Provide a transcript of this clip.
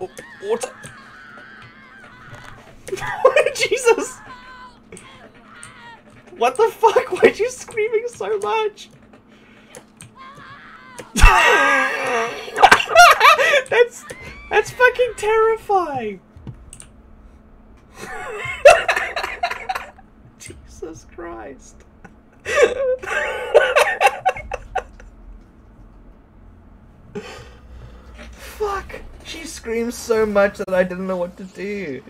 Oh, what? Jesus! What the fuck? Why are you screaming so much? that's that's fucking terrifying. Jesus Christ. Fuck. She screams so much that I didn't know what to do.